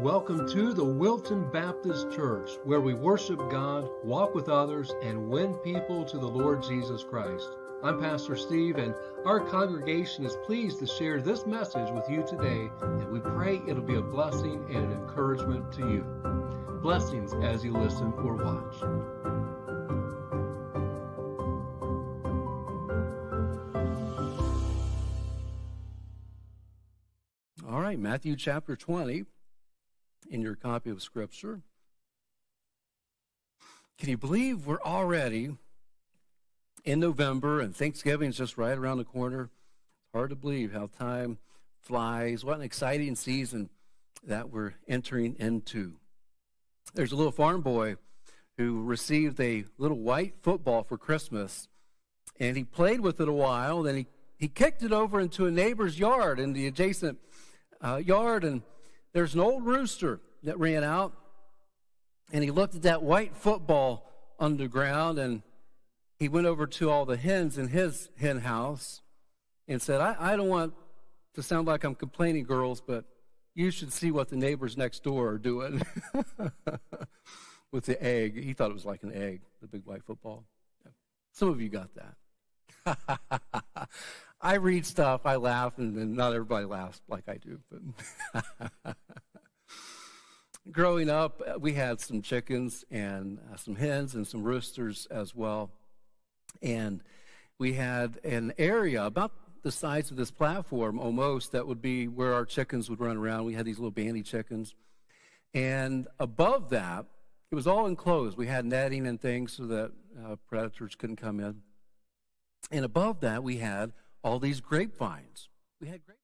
Welcome to the Wilton Baptist Church, where we worship God, walk with others, and win people to the Lord Jesus Christ. I'm Pastor Steve, and our congregation is pleased to share this message with you today, and we pray it'll be a blessing and an encouragement to you. Blessings as you listen or watch. All right, Matthew chapter 20 in your copy of Scripture. Can you believe we're already in November and Thanksgiving's just right around the corner? It's Hard to believe how time flies. What an exciting season that we're entering into. There's a little farm boy who received a little white football for Christmas, and he played with it a while. Then he, he kicked it over into a neighbor's yard in the adjacent uh, yard, and there's an old rooster that ran out, and he looked at that white football underground, and he went over to all the hens in his hen house and said, I, I don't want to sound like I'm complaining, girls, but you should see what the neighbors next door are doing with the egg. He thought it was like an egg, the big white football. Some of you got that. I read stuff, I laugh, and, and not everybody laughs like I do. But growing up, uh, we had some chickens and uh, some hens and some roosters as well. And we had an area about the size of this platform almost that would be where our chickens would run around. We had these little banty chickens. And above that, it was all enclosed. We had netting and things so that uh, predators couldn't come in. And above that, we had all these grapevines. We had grape-